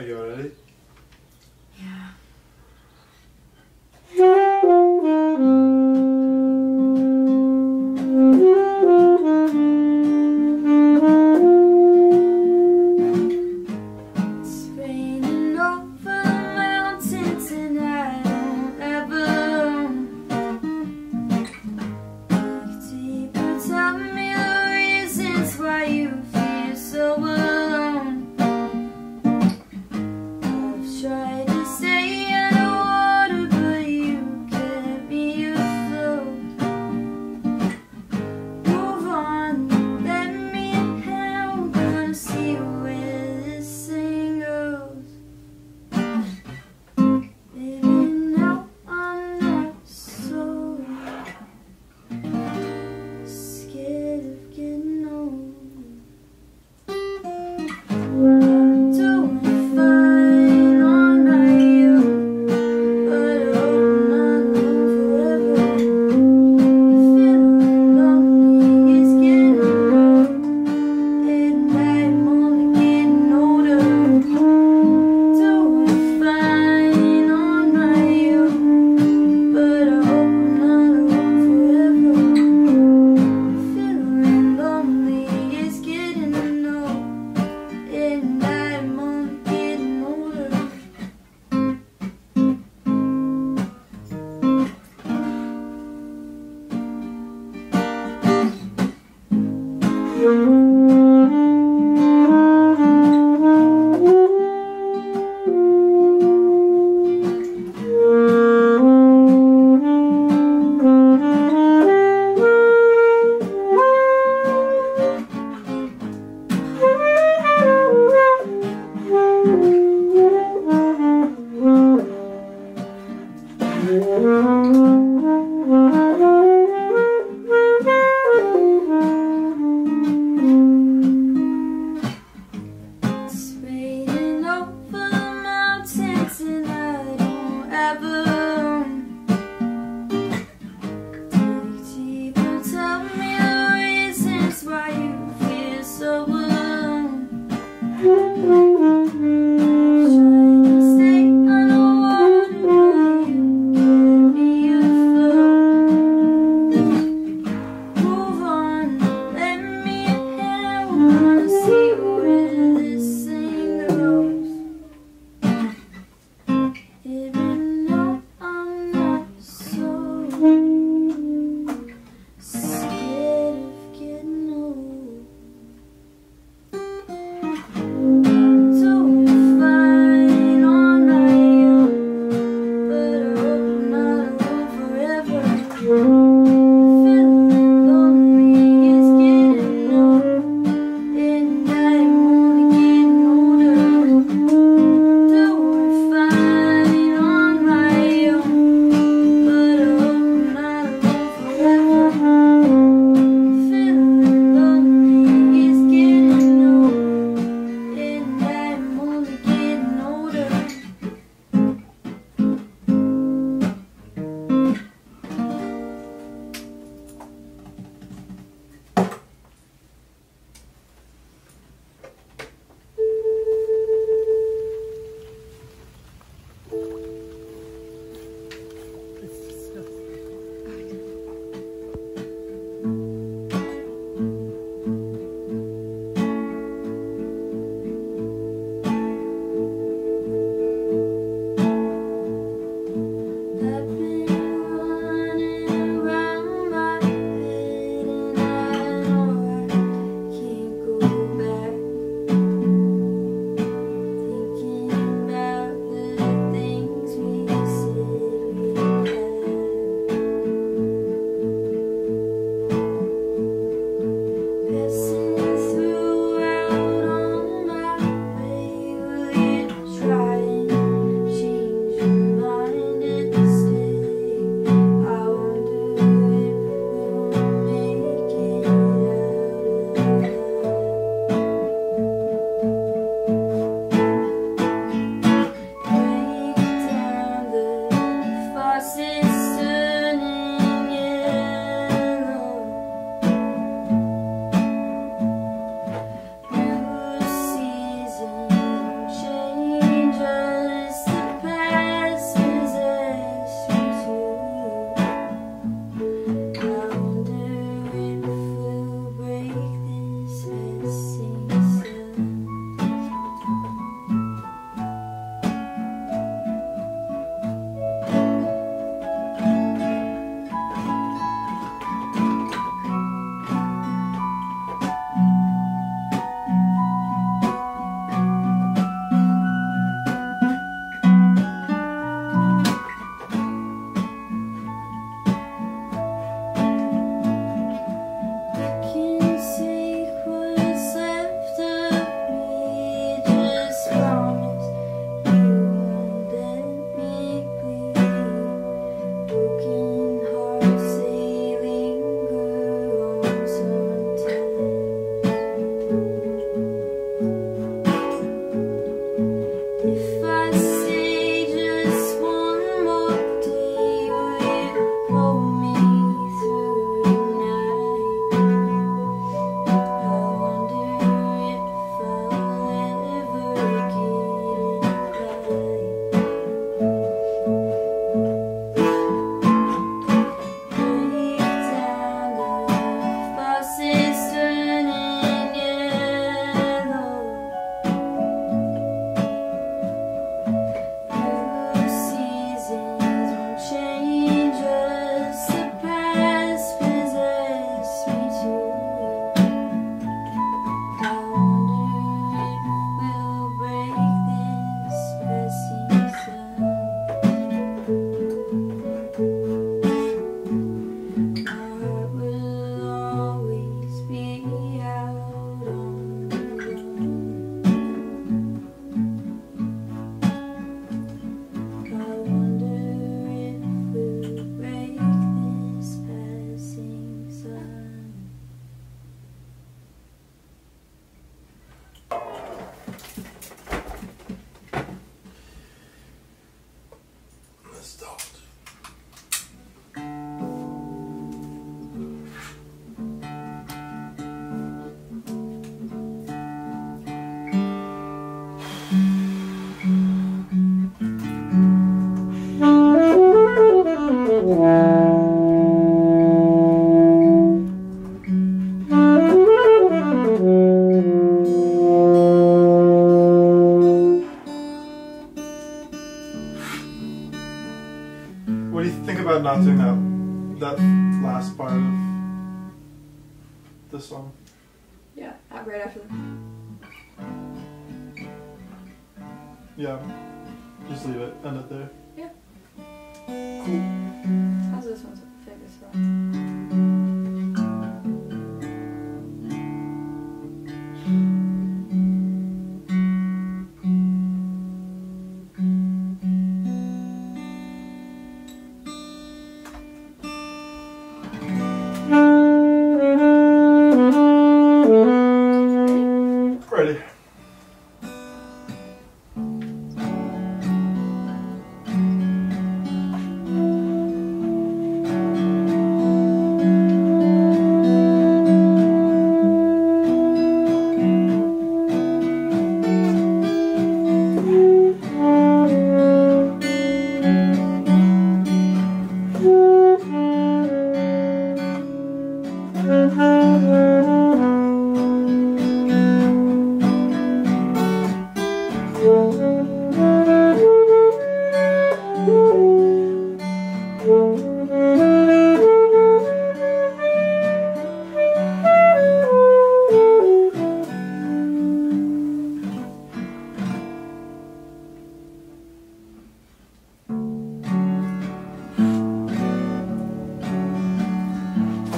Are you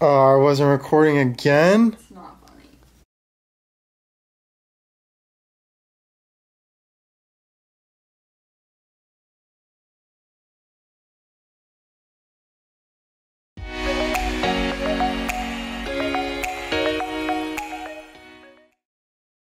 Uh, I wasn't recording again.